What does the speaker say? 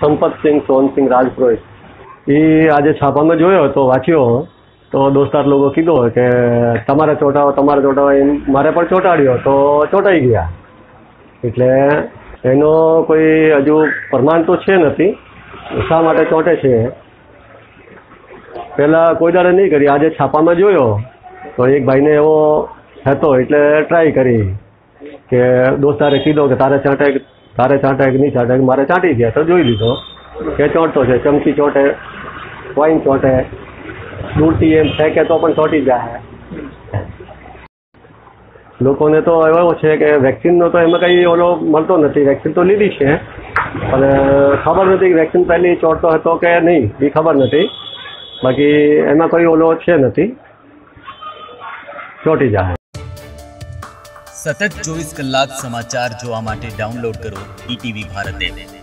સંપતસિંહ સોનસિંહ રાજપુરોહિત એ આજે છાપામાં જોયો તો વાંચ્યો. તો દોસ્તાર લોકો કીધો કે તમારે ચોંટાવો તમારે ચોંટાવો એમ મારે પણ ચોંટાડ્યો. તો ચોંટાઈ ગયા. એટલે એનો કોઈ હજુ પ્રમાણ તો છે નથી. શા માટે ચોંટે છે? પહેલાં કોઈ દાડે નહીં કરી. આજે છાપામાં જોયો. તો એક ભાઈને એવો હતો, એટલે ટ્રાય કરી કે દોસ્તારે કીધો કે તારે ચાંટે તારે ચાંટા કે નહીં ચાંટે મારે ચાંટી ગયા તો જોઈ લીધો. કે ચોંટતો છે ચમચી ચોંટે કોઈન ચોંટે દૂરથી એમ ફેંકે તો પણ ચોંટી જાય લોકોને તો એવો છે કે વેક્સિનનો તો એમાં કંઈ ઓલો મળતો નથી. વેક્સિન તો લીધી છે અને ખબર નથી કે વેક્સિન પહેલી ચોંટતો હતો કે નહીં, એ ખબર નથી. બાકી એમાં કોઈ ઓલો છે નથી. ચોંટી જાય સતત ચોવીસ કલાક સમાચાર જોવા માટે ડાઉનલોડ કરો ઈટીવી ભારત એપ.